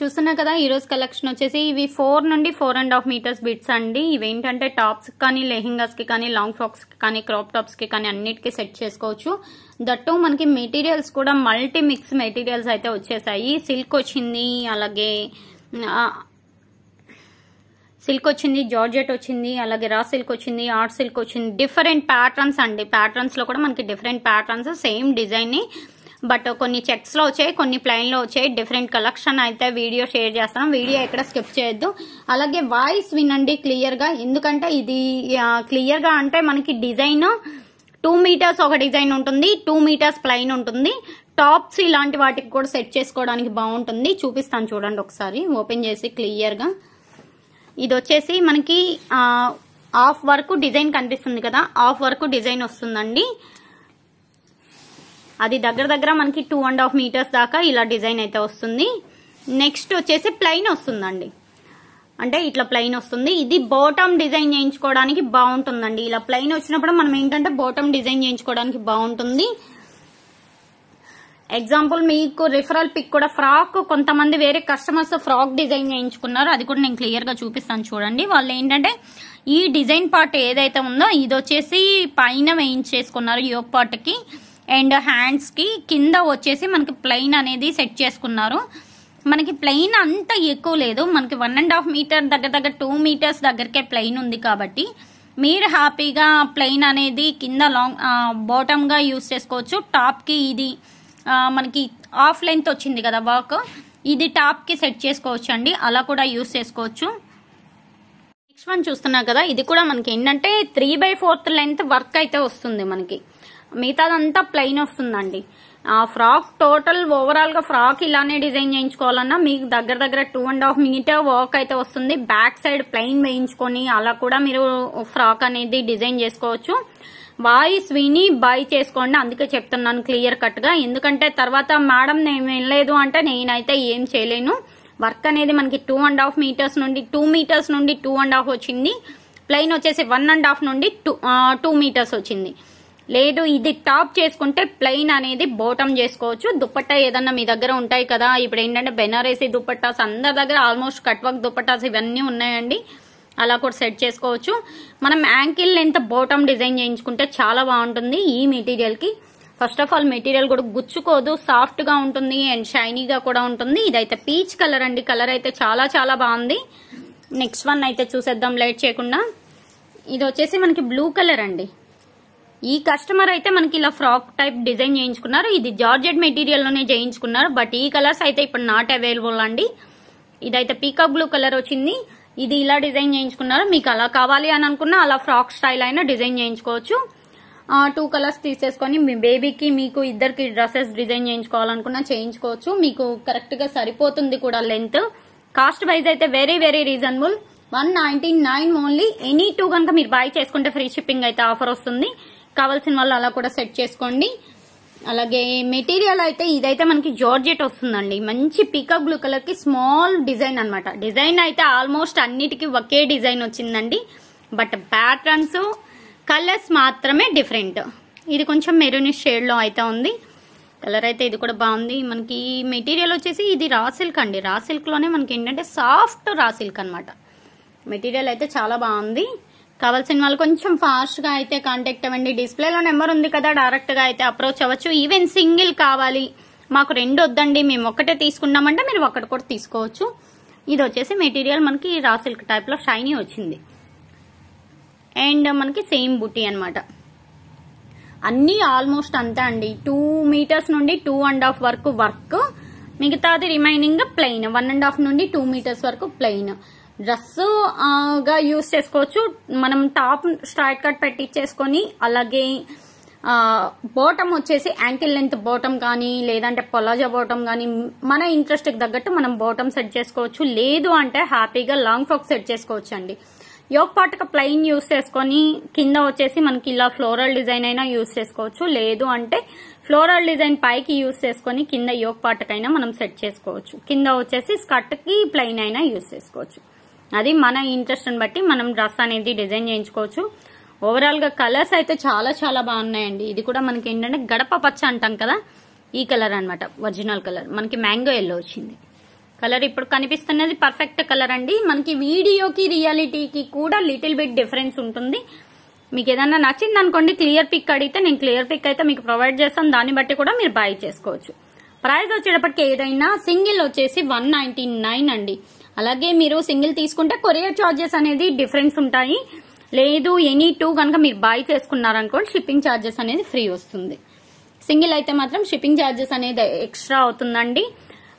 చూస్తున్నా కదా ఈరోజు కలెక్షన్ వచ్చేసి ఇవి ఫోర్ నుండి four and half metres bits అండి. ఇవి ఏంటంటే టాప్స్ కానీ లెహింగాస్కి కానీ లాంగ్ ఫ్రాక్స్కి కానీ క్రాప్ టాప్స్కి కానీ అన్నిటికీ సెట్ చేసుకోవచ్చు. దట్టు మనకి మెటీరియల్స్ కూడా మల్టీ మిక్స్ మెటీరియల్స్ అయితే వచ్చేసాయి. సిల్క్ వచ్చింది అలాగే సిల్క్ వచ్చింది జార్జెట్ వచ్చింది అలాగే రా సిల్క్ వచ్చింది ఆర్ట్ సిల్క్ వచ్చింది. డిఫరెంట్ ప్యాటర్న్స్ అండి. ప్యాటర్న్స్లో కూడా మనకి డిఫరెంట్ ప్యాటర్న్స్ సేమ్ డిజైన్ని బట్ కొన్ని చెక్స్లో వచ్చాయి కొన్ని ప్లైన్లో వచ్చాయి. డిఫరెంట్ కలెక్షన్ అయితే వీడియో షేర్ చేస్తాం వీడియో ఎక్కడ స్కిప్ చేయొద్దు. అలాగే వాయిస్ వినండి క్లియర్గా ఎందుకంటే ఇది క్లియర్గా అంటే మనకి డిజైన్ టూ మీటర్స్ ఒక డిజైన్ ఉంటుంది టూ మీటర్స్ ప్లైన్ ఉంటుంది. టాప్స్ ఇలాంటి వాటికి కూడా సెట్ చేసుకోవడానికి బాగుంటుంది. చూపిస్తాను చూడండి ఒకసారి. ఓపెన్ చేసి క్లియర్గా ఇది వచ్చేసి మనకి హాఫ్ వర్క్ డిజైన్ కనిపిస్తుంది కదా. హాఫ్ వర్క్ డిజైన్ వస్తుందండి. అది దగ్గర దగ్గర మనకి టూ అండ్ హాఫ్ మీటర్స్ దాకా ఇలా డిజైన్ అయితే వస్తుంది. నెక్స్ట్ వచ్చేసి ప్లెయిన్ వస్తుందండి. అంటే ఇట్లా ప్లెయిన్ వస్తుంది. ఇది బాటమ్ డిజైన్ చేయించుకోవడానికి బాగుంటుందండి. ఇలా ప్లెయిన్ వచ్చినప్పుడు మనం ఏంటంటే బాటమ్ డిజైన్ చేయించుకోవడానికి బాగుంటుంది. ఎగ్జాంపుల్ మీకు రిఫరల్ పిక్ కూడా ఫ్రాక్ కొంతమంది వేరే కస్టమర్స్ ఫ్రాక్ డిజైన్ చేయించుకున్నారు. అది కూడా నేను క్లియర్గా చూపిస్తాను చూడండి. వాళ్ళు ఏంటంటే ఈ డిజైన్ పార్ట్ ఏదైతే ఉందో ఇది వచ్చేసి పైన వేయించేసుకున్నారు యోగ్ పార్ట్కి. అండ్ హ్యాండ్స్కి కింద వచ్చేసి మనకి ప్లెయిన్ అనేది సెట్ చేసుకున్నారు. మనకి ప్లెయిన్ అంత ఎక్కువ లేదు. మనకి వన్ అండ్ హాఫ్ మీటర్ దగ్గర దగ్గర టూ మీటర్స్ దగ్గరకే ప్లెయిన్ ఉంది కాబట్టి మీరు హ్యాపీగా ప్లెయిన్ అనేది కింద లాంగ్ బాటమ్గా యూస్ చేసుకోవచ్చు. టాప్కి ఇది మనకి హాఫ్ లెంత్ వచ్చింది కదా వర్క్ ఇది టాప్కి సెట్ చేసుకోవచ్చు అండి అలా కూడా యూస్ చేసుకోవచ్చు. నెక్స్ట్ వన్ చూస్తున్నా కదా. ఇది కూడా మనకి ఏంటంటే three by fourth length work అయితే వస్తుంది మనకి. మిగతాదంతా ప్లెయిన్ వస్తుందండి. ఆ ఫ్రాక్ టోటల్ ఓవరాల్గా ఫ్రాక్ ఇలానే డిజైన్ చేయించుకోవాలన్నా మీకు దగ్గర దగ్గర two and half metre work అయితే వస్తుంది. బ్యాక్ సైడ్ ప్లెయిన్ వేయించుకొని అలా కూడా మీరు ఫ్రాక్ అనేది డిజైన్ చేసుకోవచ్చు. వాయిస్ విని బై చేసుకోండి. అందుకే చెప్తున్నాను క్లియర్ కట్గా. ఎందుకంటే తర్వాత మేడం నేను వెళ్ళలేదు అంటే నేనైతే ఏం చేయలేను. వర్క్ అనేది మనకి టూ అండ్ హాఫ్ మీటర్స్ నుండి టూ మీటర్స్ నుండి టూ అండ్ హాఫ్ వచ్చింది. ప్లెయిన్ వచ్చేసి వన్ అండ్ హాఫ్ నుండి టూ టూ మీటర్స్ వచ్చింది. లేదు ఇది టాప్ చేసుకుంటే ప్లెయిన్ అనేది బోటం చేసుకోవచ్చు. దుప్పట్టా ఏదన్నా మీ దగ్గర ఉంటాయి కదా. ఇప్పుడు ఏంటంటే బెనారసీ దుప్పట్టాస్ అందరి దగ్గర ఆల్మోస్ట్ కట్ వర్క్ ఇవన్నీ ఉన్నాయండి. అలా కూడా సెట్ చేసుకోవచ్చు. మనం యాంకిల్ లెంత్ బోటం డిజైన్ చేయించుకుంటే చాలా బాగుంటుంది ఈ మెటీరియల్కి ఫస్ట్ ఆఫ్ ఆల్ మెటీరియల్ కూడా గుచ్చుకోదు సాఫ్ట్గా ఉంటుంది అండ్ షైనీగా కూడా ఉంటుంది. ఇదైతే పీచ్ కలర్ అండి. కలర్ అయితే చాలా చాలా బాగుంది. నెక్స్ట్ వన్ అయితే చూసేద్దాం లేట్ చేయకుండా. ఇది వచ్చేసి మనకి బ్లూ కలర్ అండి. ఈ కస్టమర్ అయితే మనకి ఇలా ఫ్రాక్ టైప్ డిజైన్ చేయించుకున్నారు. ఇది జార్జెట్ మెటీరియల్లోనే చేయించుకున్నారు. బట్ ఈ కలర్స్ అయితే ఇప్పుడు నాట్ అవైలబుల్ అండి. ఇదైతే పీకాక్ బ్లూ కలర్ వచ్చింది. ఇది ఇలా డిజైన్ చేయించుకున్నారు. మీకు అలా కావాలి అని అనుకున్నా అలా ఫ్రాక్ స్టైల్ అయినా డిజైన్ చేయించుకోవచ్చు. టూ కలర్స్ తీసేసుకొని మీ బేబీకి మీకు ఇద్దరికి డ్రెస్సెస్ డిజైన్ చేయించుకోవాలనుకున్నా చేయించుకోవచ్చు. మీకు కరెక్ట్గా సరిపోతుంది కూడా లెంత్ కాస్ట్ వైజ్ అయితే very very reasonable one ninety nine only any two కనుక మీరు బై చేసుకుంటే ఫ్రీ షిప్పింగ్ అయితే ఆఫర్ వస్తుంది. కావాల్సిన వాళ్ళు అలా కూడా సెట్ చేసుకోండి. అలాగే మెటీరియల్ అయితే ఇదైతే మనకి జార్జెట్ వస్తుందండి. మంచి పీకాక్ బ్లూ కలర్కి స్మాల్ డిజైన్ అన్నమాట. డిజైన్ అయితే ఆల్మోస్ట్ అన్నిటికీ ఒకే డిజైన్ వచ్చిందండి. బట్ ప్యాటర్న్స్ కలర్స్ మాత్రమే డిఫరెంట్. ఇది కొంచెం మెరూనిష్ షేడ్లో అయితే ఉంది. కలర్ అయితే ఇది కూడా బాగుంది. మనకి మెటీరియల్ వచ్చేసి ఇది రా సిల్క్ అండి. రా సిల్క్లోనే మనకి ఏంటంటే సాఫ్ట్ రా సిల్క్ అనమాట మెటీరియల్ అయితే చాలా బాగుంది. కావాల్సిన వాళ్ళు కొంచెం ఫాస్ట్గా అయితే కాంటాక్ట్ అవ్వండి. డిస్ప్లేలో నెంబర్ ఉంది కదా డైరెక్ట్గా అయితే అప్రోచ్ అవ్వచ్చు. ఈవెన్ సింగిల్ కావాలి. మాకు రెండు వద్దండి. మేము ఒక్కటే తీసుకున్నామంటే మీరు ఒక్కటి కూడా తీసుకోవచ్చు. ఇది వచ్చేసి మెటీరియల్ మనకి రా సిల్క్ టైప్లో షైనీ వచ్చింది. అండ్ మనకి సేమ్ బుటీ అనమాట అన్ని ఆల్మోస్ట్ అంతే అండి. టూ మీటర్స్ నుండి టూ అండ్ హాఫ్ వరకు వర్క్ మిగతాది remaining plain one and half నుండి టూ మీటర్స్ వరకు ప్లెయిన్ డ్రెస్గా యూస్ చేసుకోవచ్చు. మనం టాప్ స్ట్రైట్ కట్ పెట్టించేసుకొని అలాగే బోటమ్ వచ్చేసి యాంకిల్ లెంత్ బోటమ్ కానీ లేదంటే పొలాజా బోటమ్ కానీ మన ఇంట్రెస్ట్కి తగ్గట్టు మనం బోటమ్ సెట్ చేసుకోవచ్చు. లేదు అంటే హ్యాపీగా లాంగ్ ఫ్రాక్ సెట్ చేసుకోవచ్చు అండి యోగ్ పాటుక ప్లెయిన్ యూస్ చేసుకొని కింద వచ్చేసి మనకి ఇలా ఫ్లోరల్ డిజైన్ అయినా యూస్ చేసుకోవచ్చు. లేదు అంటే ఫ్లోరల్ డిజైన్ పైకి యూస్ చేసుకొని కింద యోగ్ పాటకైనా మనం సెట్ చేసుకోవచ్చు. కింద వచ్చేసి స్కర్ట్కి ప్లెయిన్ అయినా యూస్ చేసుకోవచ్చు. అది మన ఇంట్రెస్ట్ బట్టి మనం డ్రెస్ అనేది డిజైన్ చేయించుకోవచ్చు. ఓవరాల్గా కలర్స్ అయితే చాలా చాలా బాగున్నాయండి. ఇది కూడా మనకి ఏంటంటే గడప పచ్చ అంటాం కదా ఈ కలర్ అనమాట ఒరిజినల్ కలర్ మనకి మ్యాంగో ఎల్లో వచ్చింది. కలర్ ఇప్పుడు కనిపిస్తున్నది పర్ఫెక్ట్ కలర్ అండి. మనకి వీడియోకి రియాలిటీకి కూడా లిటిల్ బిట్ డిఫరెన్స్ ఉంటుంది. మీకు ఏదైనా నచ్చింది అనుకోండి క్లియర్ పిక్ అడిగితే నేను క్లియర్ పిక్ అయితే మీకు ప్రొవైడ్ చేస్తాను. దాన్ని బట్టి కూడా మీరు బై చేసుకోవచ్చు. ప్రైస్ వచ్చేటప్పటికి ఏదైనా సింగిల్ వచ్చేసి వన్ నైన్టీ నైన్ అండి. అలాగే మీరు సింగిల్ తీసుకుంటే కొరియర్ చార్జెస్ అనేది డిఫరెన్స్ ఉంటాయి. లేదు ఎనీ టూ కనుక మీరు బై చేసుకున్నారనుకోండి షిప్పింగ్ చార్జెస్ అనేది ఫ్రీ వస్తుంది. సింగిల్ అయితే మాత్రం షిప్పింగ్ ఛార్జెస్ అనేది ఎక్స్ట్రా అవుతుందండి.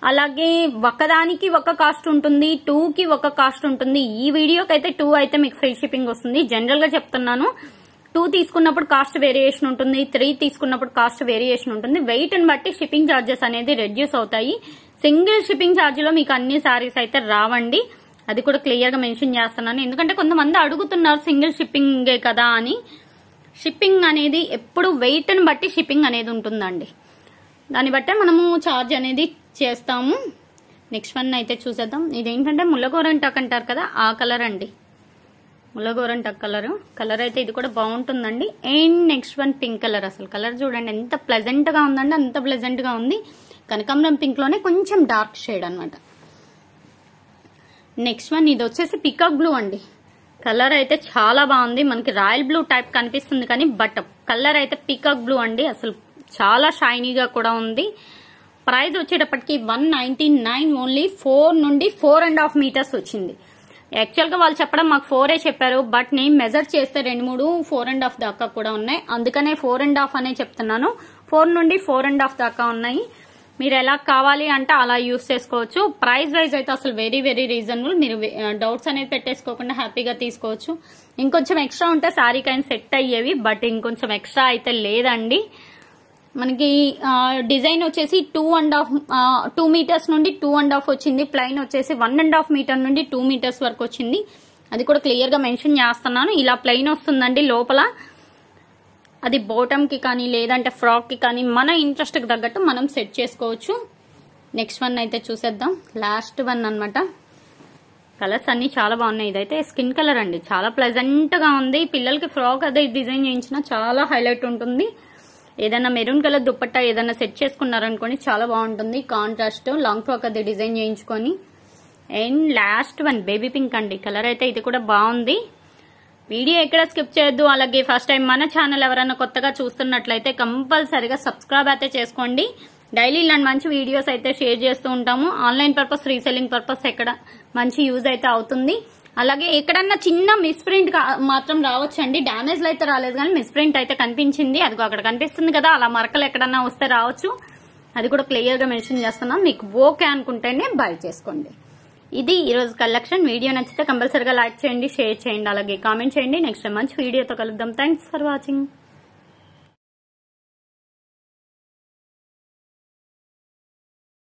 అలాగే ఒకదానికి ఒక కాస్ట్ ఉంటుంది టూ కి ఒక కాస్ట్ ఉంటుంది. ఈ వీడియోకి అయితే టూ అయితే మీకు ఫ్రీ షిప్పింగ్ వస్తుంది. జనరల్గా చెప్తున్నాను. టూ తీసుకున్నప్పుడు కాస్ట్ వేరియేషన్ ఉంటుంది త్రీ తీసుకున్నప్పుడు కాస్ట్ వేరియేషన్ ఉంటుంది. వెయిట్ని బట్టి షిప్పింగ్ ఛార్జెస్ అనేది రెడ్యూస్ అవుతాయి. సింగిల్ షిప్పింగ్ ఛార్జీలో మీకు అన్ని సారీస్ అయితే రావండి. అది కూడా క్లియర్గా మెన్షన్ చేస్తున్నాను. ఎందుకంటే కొంతమంది అడుగుతున్నారు సింగిల్ షిప్పింగే కదా అని. షిప్పింగ్ అనేది ఎప్పుడు వెయిట్ని బట్టి షిప్పింగ్ అనేది ఉంటుందండి. దాన్ని బట్టే మనము ఛార్జ్ అనేది చేస్తాము. నెక్స్ట్ వన్ అయితే చూసేద్దాం. ఇదేంటంటే ముల్లగోరంటాక్ అంటారు కదా ఆ కలర్ అండి. ములగోరంట కలర్. కలర్ అయితే ఇది కూడా బాగుంటుందండి. And next one pink colour అసలు. కలర్ చూడండి ఎంత ప్లెజెంట్గా ఉందండి అంత ప్లెజెంట్గా ఉంది. కనకాంబరం పింక్లోనే కొంచెం డార్క్ షేడ్ అనమాట నెక్స్ట్ వన్ ఇది వచ్చేసి పికాక్ బ్లూ అండి. కలర్ అయితే చాలా బాగుంది. మనకి రాయల్ బ్లూ టైప్ కనిపిస్తుంది కానీ బట్ కలర్ అయితే పికాక్ బ్లూ అండి. అసలు చాలా షైనీగా కూడా ఉంది. ప్రైస్ వచ్చేటప్పటికి one ninety nine only four నుండి ఫోర్ అండ్ హాఫ్ మీటర్స్ వచ్చింది. యాక్చువల్గా వాళ్ళు చెప్పడం మాకు ఫోరే చెప్పారు బట్ నేను మెజర్ చేస్తే రెండు మూడు ఫోర్ అండ్ హాఫ్ దాకా కూడా ఉన్నాయి. అందుకనే ఫోర్ అండ్ హాఫ్ అనే చెప్తున్నాను. ఫోర్ నుండి ఫోర్ అండ్ హాఫ్ దాకా ఉన్నాయి. మీరు ఎలా కావాలి అంటే అలా యూస్ చేసుకోవచ్చు. ప్రైస్ వైజ్ అయితే అసలు వెరీ వెరీ రీజనబుల్. మీరు డౌట్స్ అనేది పెట్టేసుకోకుండా హ్యాపీగా తీసుకోవచ్చు. ఇంకొంచెం ఎక్స్ట్రా ఉంటే శారీ కైన్ సెట్ అయ్యేవి బట్ ఇంకొంచెం ఎక్స్ట్రా అయితే లేదండి. మనకి డిజైన్ వచ్చేసి two and half two metres నుండి టూ అండ్ హాఫ్ వచ్చింది. ప్లైన్ వచ్చేసి వన్ అండ్ హాఫ్ మీటర్ నుండి టూ మీటర్స్ వరకు వచ్చింది. అది కూడా క్లియర్గా మెన్షన్ చేస్తున్నాను. ఇలా ప్లెయిన్ వస్తుందండి లోపల. అది బోటమ్కి కానీ లేదంటే ఫ్రాక్కి కానీ మన ఇంట్రెస్ట్కి తగ్గట్టు మనం సెట్ చేసుకోవచ్చు. నెక్స్ట్ వన్ అయితే చూసేద్దాం. లాస్ట్ వన్ అనమాట కలర్స్ అన్ని చాలా బాగున్నాయి. ఇదైతే స్కిన్ కలర్ అండి. చాలా ప్లెజెంట్గా ఉంది. పిల్లలకి ఫ్రాక్ అదే డిజైన్ చేయించిన చాలా హైలైట్ ఉంటుంది. ఏదైనా మెరూన్ కలర్ దుప్పట్టా ఏదైనా సెట్ చేసుకున్నారనుకోండి చాలా బాగుంటుంది. కాంట్రాస్ట్ లాంగ్ ఫ్రాక్ అది డిజైన్ చేయించుకొని. And last one baby pink అండి. కలర్ అయితే ఇది కూడా బాగుంది. వీడియో ఎక్కడ స్కిప్ చేయొద్దు. అలాగే ఫస్ట్ టైం మన ఛానల్ ఎవరైనా కొత్తగా చూస్తున్నట్లయితే కంపల్సరిగా సబ్స్క్రైబ్ అయితే చేసుకోండి. డైలీ ఇలాంటి మంచి వీడియోస్ అయితే షేర్ చేస్తూ ఉంటాము. ఆన్లైన్ పర్పస్ రీసెల్లింగ్ పర్పస్ ఎక్కడ మంచి యూజ్ అయితే అవుతుంది. అలాగే ఎక్కడన్నా చిన్న మిస్ప్రింట్ మాత్రం రావచ్చండి. డ్యామేజ్ అయితే రాలేదు కానీ మిస్ప్రింట్ అయితే కనిపించింది. అదిగో అక్కడ కనిపిస్తుంది కదా అలా మరకలు ఎక్కడన్నా వస్తే రావచ్చు. అది కూడా క్లియర్గా మెన్షన్ చేస్తున్నాం. మీకు ఓకే అనుకుంటేనే బై చేసుకోండి. ఇది ఈ రోజు కలెక్షన్ వీడియో నచ్చితే కంపల్సరిగా లైక్ చేయండి షేర్ చేయండి అలాగే కామెంట్ చేయండి. నెక్స్ట్ మంచి వీడియోతో కలుద్దాం. Thanks for watching